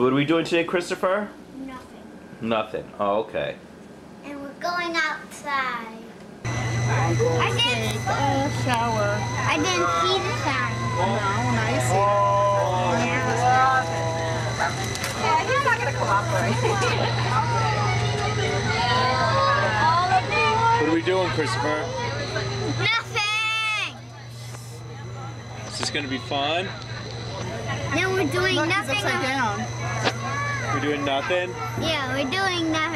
So what are we doing today, Christopher? Nothing. Nothing. Oh, okay. And we're going outside. I Take didn't, a shower. I didn't see the sign. No, nice. Oh. Yeah, he's not gonna cooperate. What are we doing, Christopher? Nothing! Is this gonna be fun? No, we're doing Look, he's nothing. upside down. We're doing nothing? Yeah, we're doing nothing.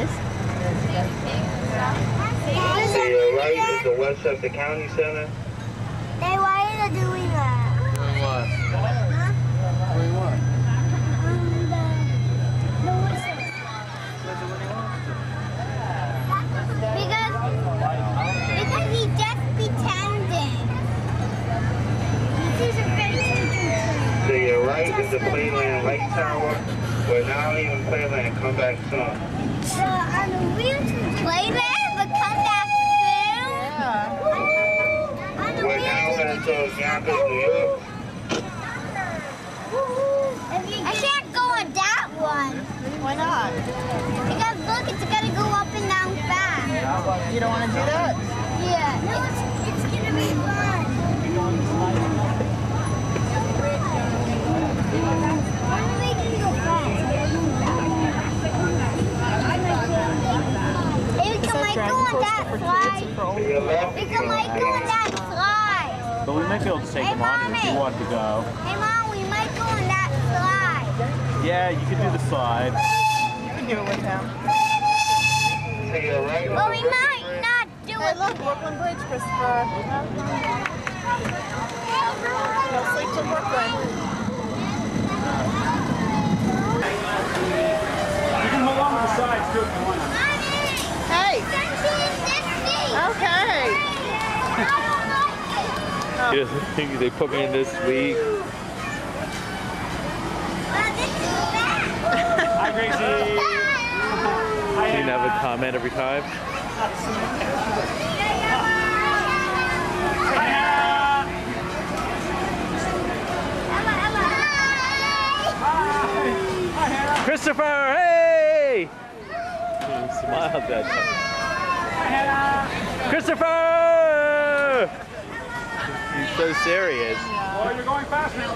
Oh, is that a real place? To your right is the Westchester County Center. Hey, why are you doing that? Doing what? Um, the, the whistle. Because, because he just pretending. This is a very To your right is the Playland Light Tower, where now even Playland come back soon. So on the wheel to play there, but come back soon. Yeah. On the We're wheel now to headed towards Yonkers, New York. I can't go on that one. Why not? Because look, it's gonna go up and down fast. You don't want to do that? Yeah. No, it's, it's gonna be fun. Why do they do go fast? Hey, we can like go for kids and for old To your left We is can like go on that slide. But we might be able to take Hey, him on if you want to go. Hey, Mom, we might go on that slide. Yeah, you can do the slide. You can do it with him. To your right But we Brooklyn might Bridge. not do Hey, it. look, Brooklyn Bridge, Christopher. No sleep till Brooklyn. You can hold on to the sides too if you want. Hey, okay. they put me in this week. Hi, Gracie. Do You can have a comment every time. Christopher, hey! He smiled that time. Christopher! He's so serious. Oh, you're going fast now.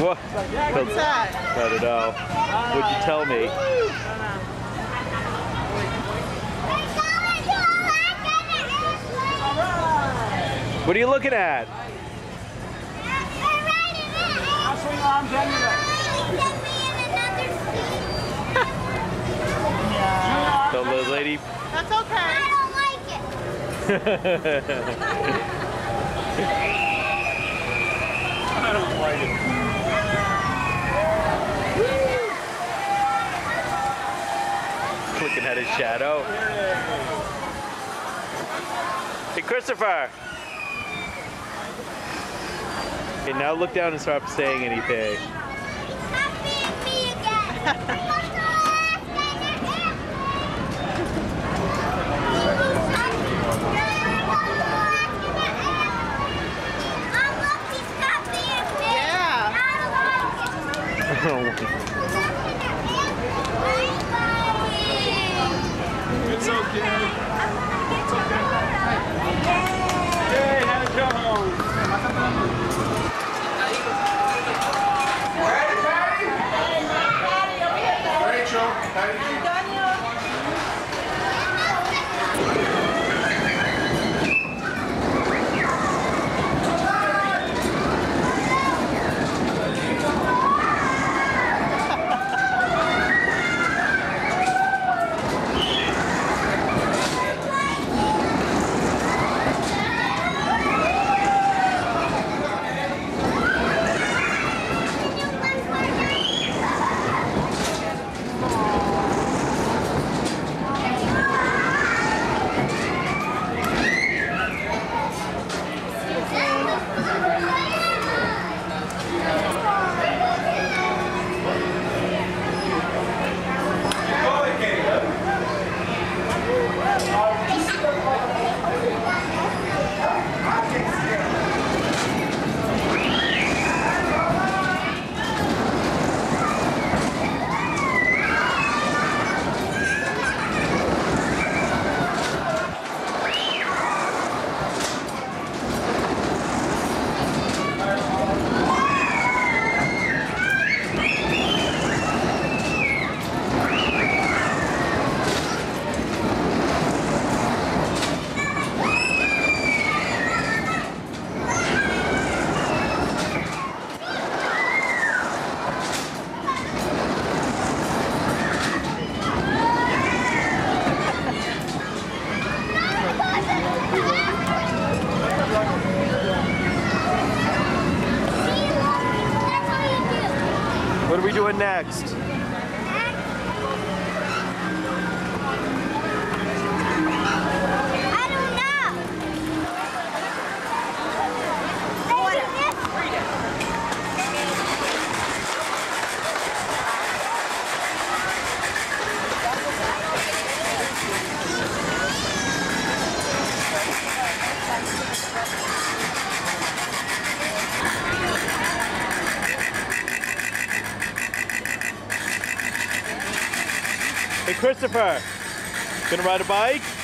What? What's that? I don't know. What'd you tell me? What are you looking at? I'll swing arms anyway. The little lady. That's okay. I don't like it. Looking at his shadow. Hey, Christopher. Okay, now look down and stop saying anything. What are we doing next? Christopher. Gonna ride a bike?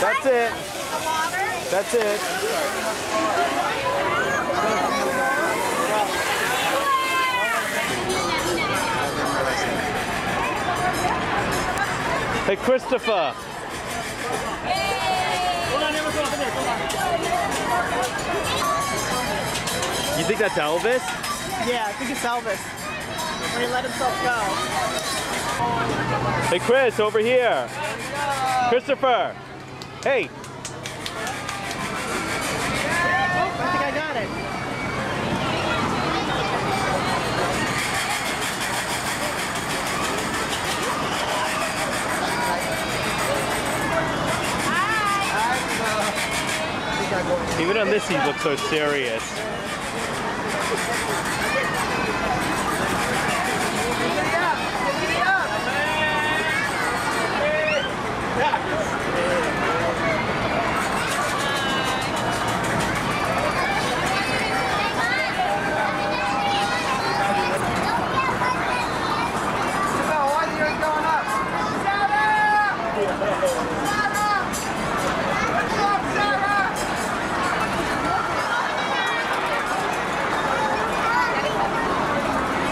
That's it. That's it. Hey, Christopher. You think that's Elvis? Yeah, I think it's Elvis. When he let himself go. Hey, Chris, over here. Christopher. Hey. I think I got it. Even on this, he looks so serious.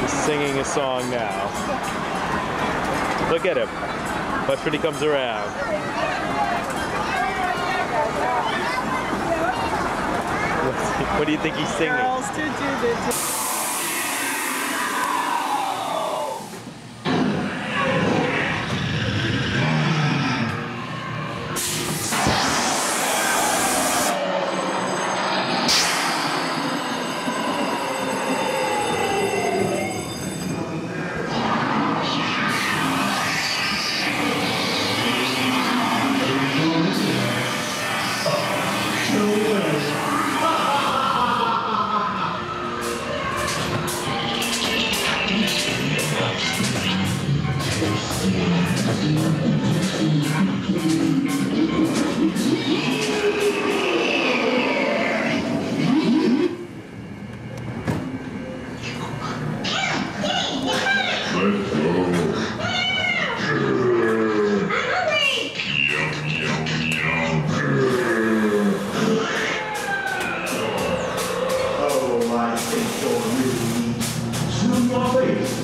He's singing a song now. Look at him. Watch when he comes around. What do you think he's singing?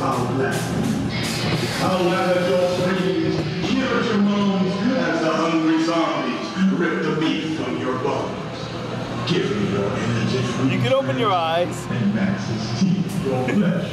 Laugh. I'll laugh at your screams, hear your moans, as the hungry zombies rip the meat from your bones. Give me your energy. You can open your eyes. And Max's teeth, your flesh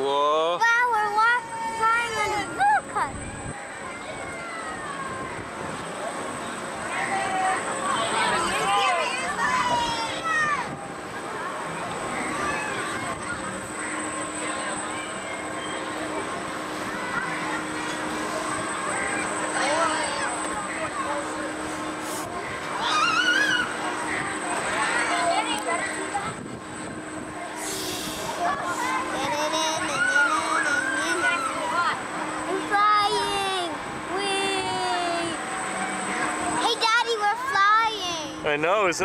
我。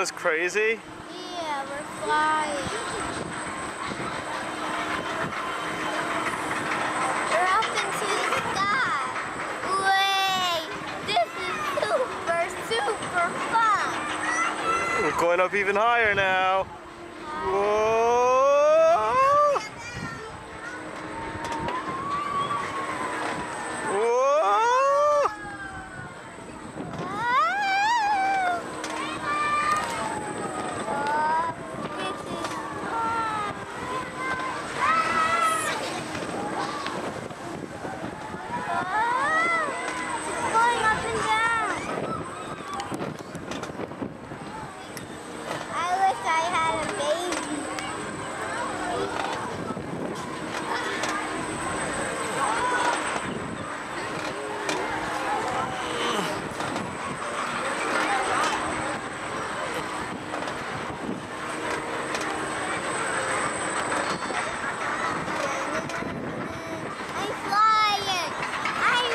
Is crazy? Yeah, we're flying. We're up into the sky. Wait, this is super, super fun. We're going up even higher now. Whoa! Whoa! Going up and down. I wish I had a baby. I'm flying. I'm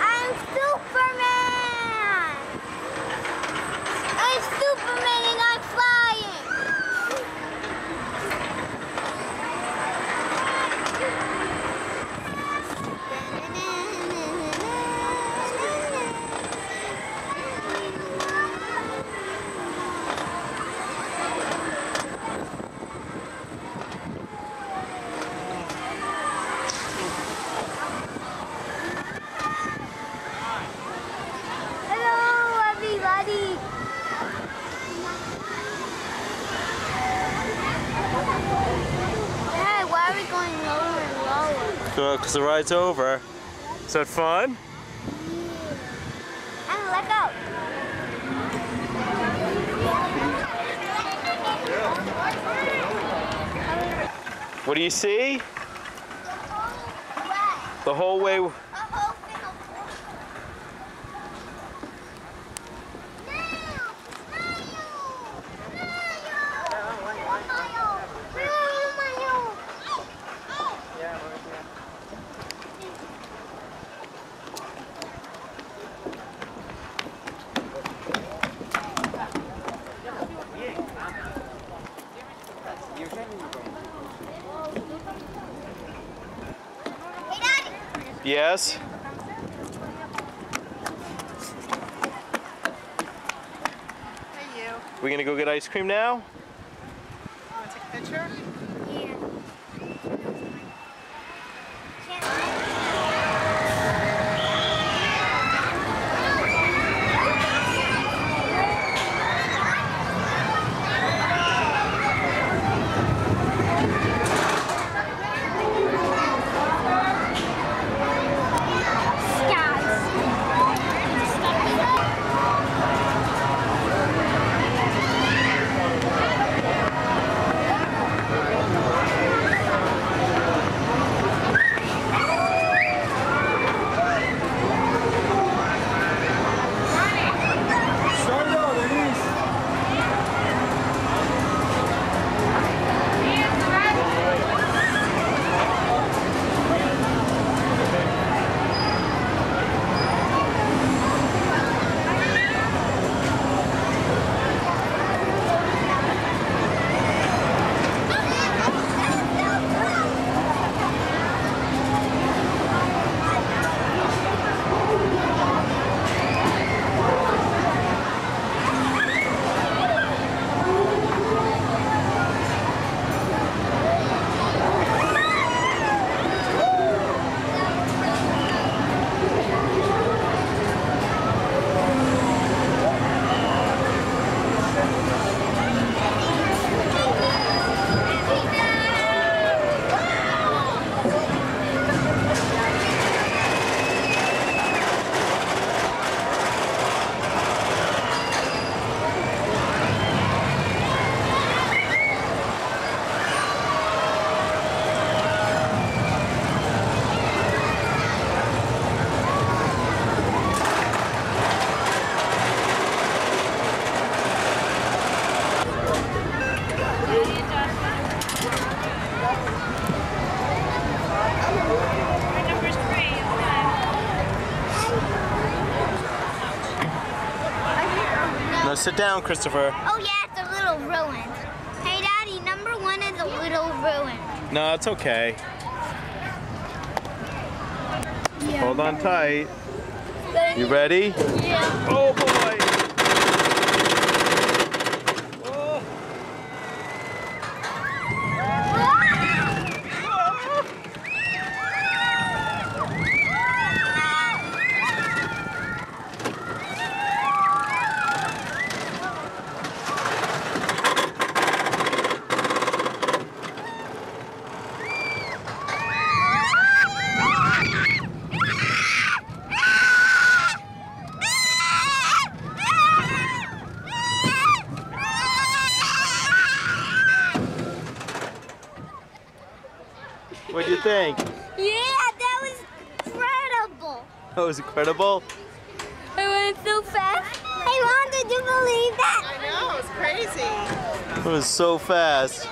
I'm Superman. I'm Superman and I'm flying. Hello, everybody. Hey, why are we going lower and lower? Because the ride's over. Is that fun? And let go. What do you see? The whole way. Yes? Hey, you. We gonna go get ice cream now? Sit down, Christopher. Oh, yeah, it's a little ruined. Hey, Daddy, number one is a little ruined. No, it's okay. Yeah. Hold on tight. You ready? Yeah. Oh, That was incredible. It went so fast. I wanted to believe that. I know, it was crazy. It was so fast.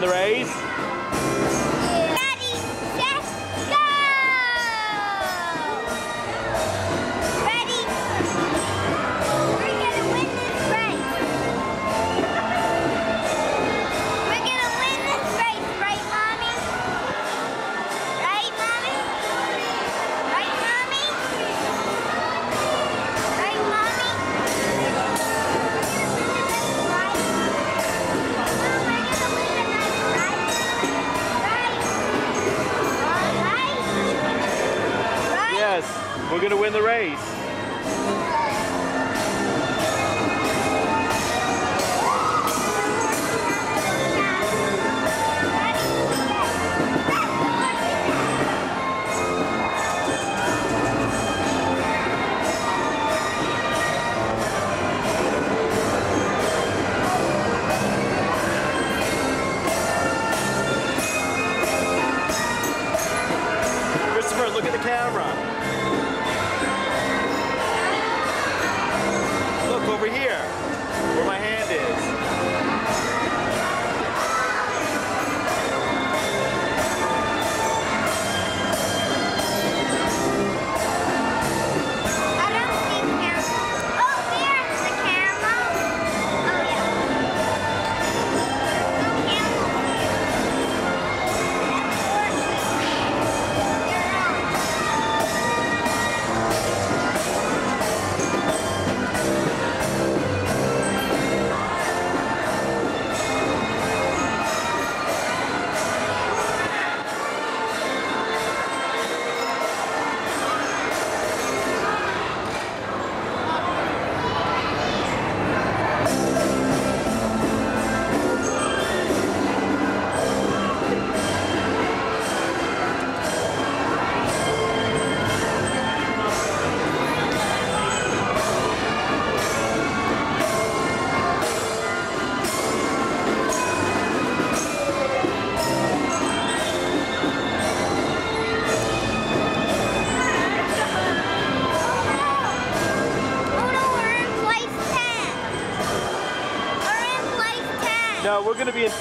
the race.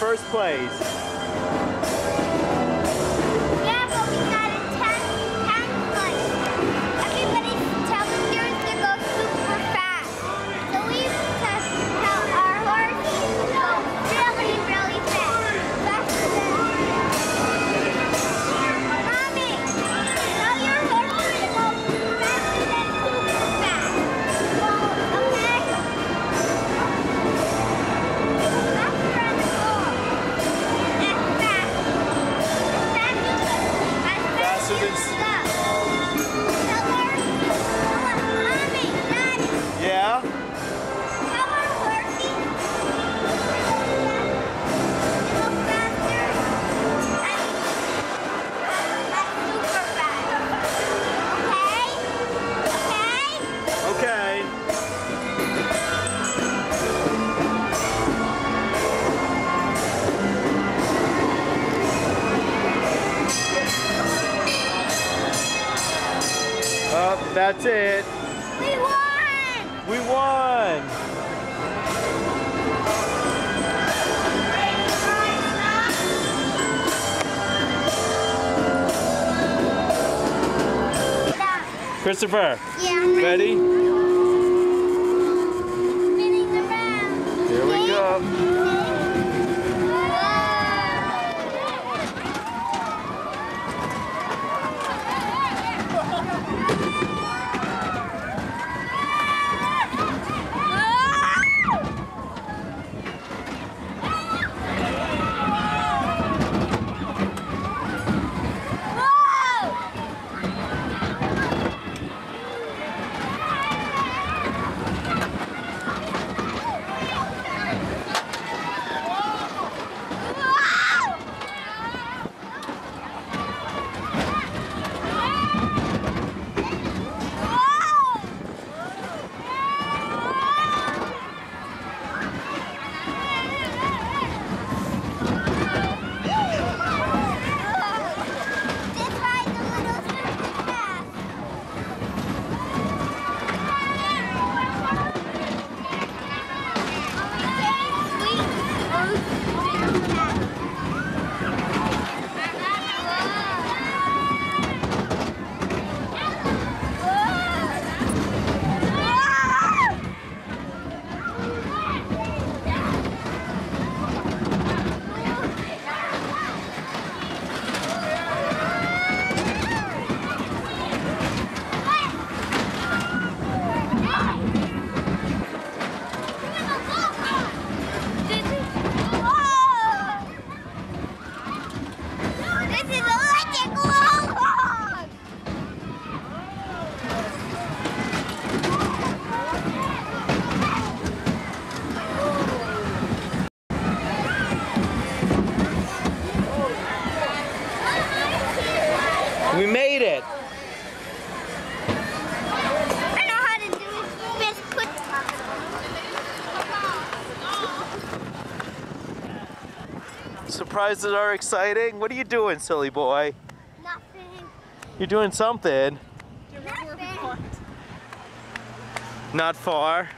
first place. Christopher. Yeah, ready? ready? That are exciting. What are you doing, silly boy? Nothing. You're doing something. Nothing. Not far.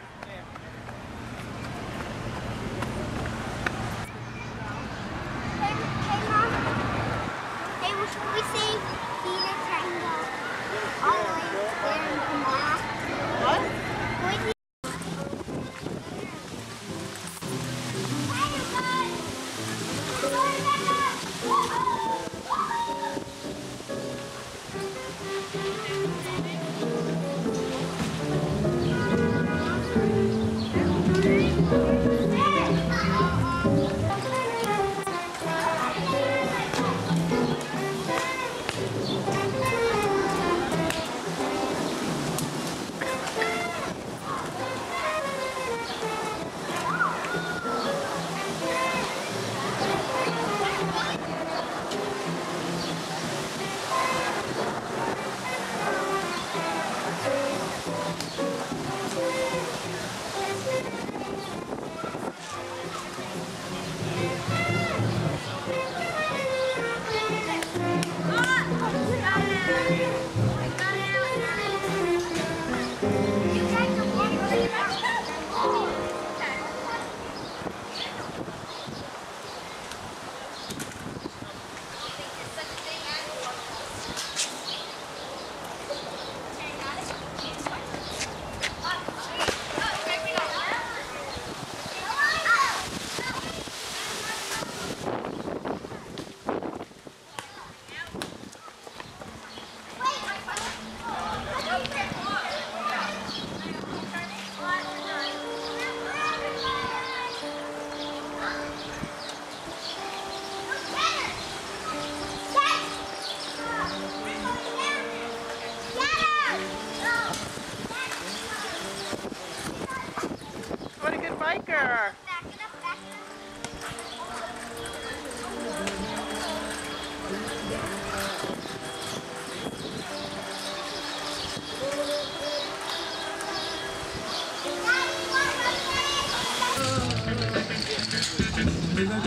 I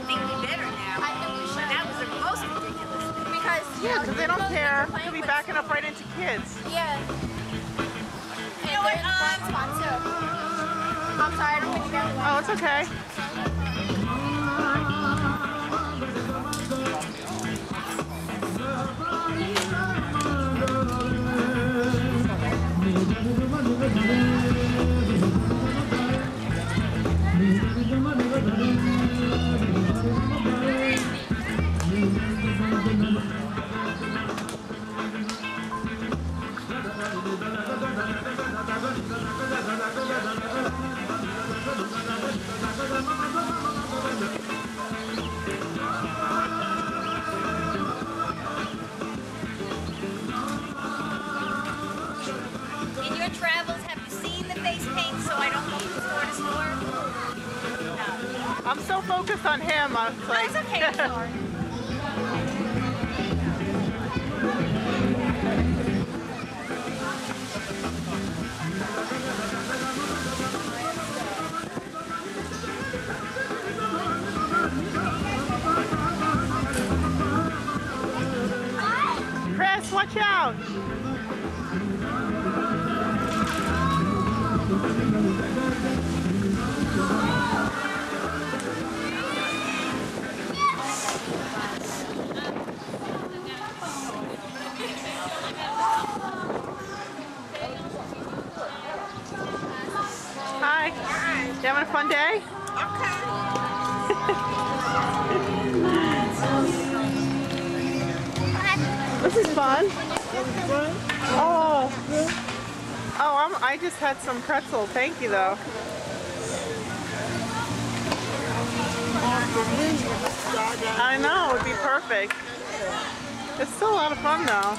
think we better now. should that was the most ridiculous. Because, yeah, because they don't care. They'll be backing up right into kids. Yeah. You know what? I'm sorry, Oh, it's okay. No, like, it's okay, Had some pretzel. Thank you, though. I know, it'd be perfect. It's still a lot of fun, though.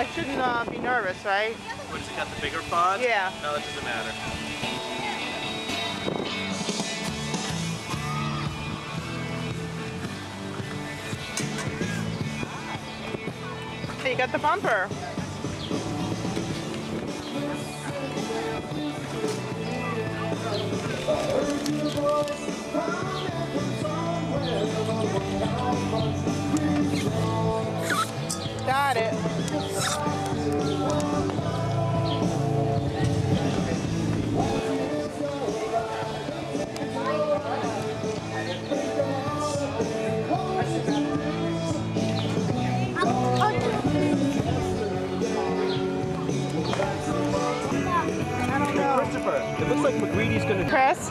I shouldn't uh, be nervous, right? Once it got the bigger font? Yeah. No, that doesn't matter. Hey, you got the bumper. Got it. Chris?